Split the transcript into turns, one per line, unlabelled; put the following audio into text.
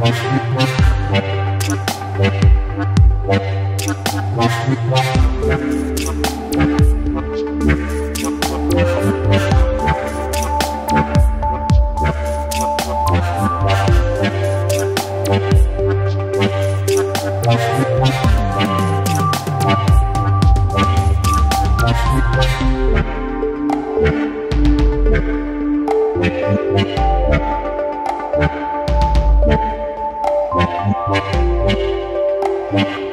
Thank you. you